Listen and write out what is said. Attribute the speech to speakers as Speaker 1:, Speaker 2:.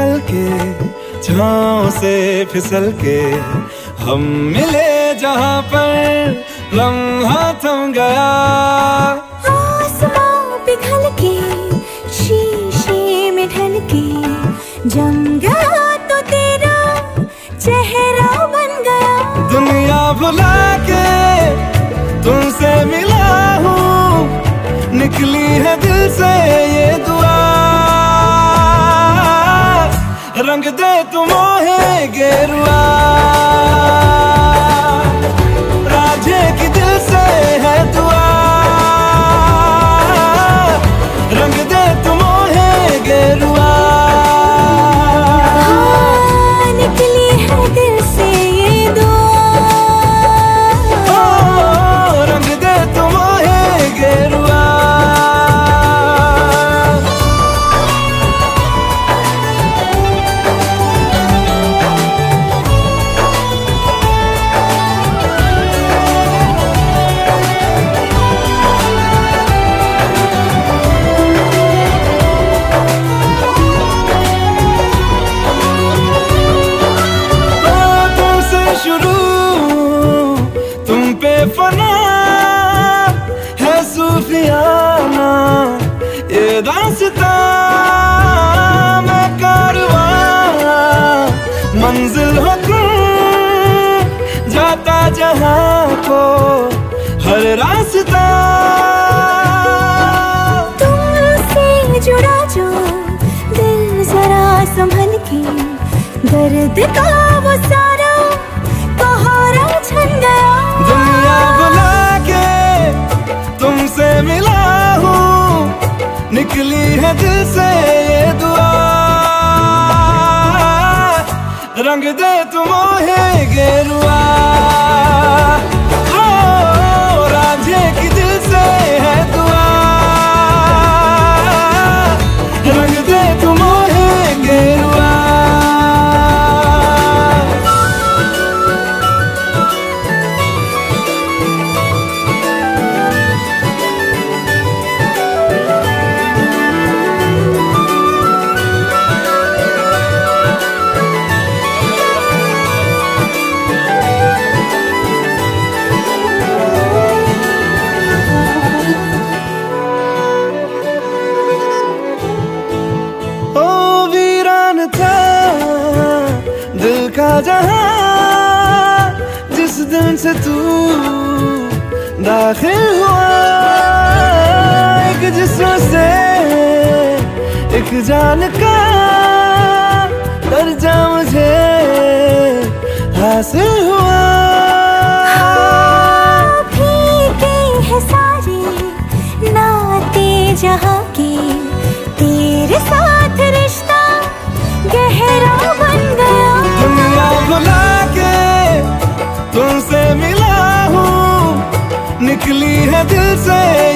Speaker 1: निकल के छाँव से फिसल के हम मिले जहाँ पर लम्हा थम गया।
Speaker 2: पिघल के शीशे में ढल के जम गया तो तेरा चेहरा बन गया।
Speaker 1: दुनिया भुला के तुमसे मिला हूँ निकली है दिल से रंग दे तुम है मैं कारवा, मंजिल हो जाता जहाँ को हर रास्ता।
Speaker 2: जुड़ा जो दिल जरा दर्द का वो सारा
Speaker 1: निकली है दिल से ये दुआ। रंग दे तुम है गेरुआ। जहाँ जिस दिन से तू दाखिल हुआ, एक जिसम से एक जान का दर्जा मुझे हासिल हुआ। दिल से।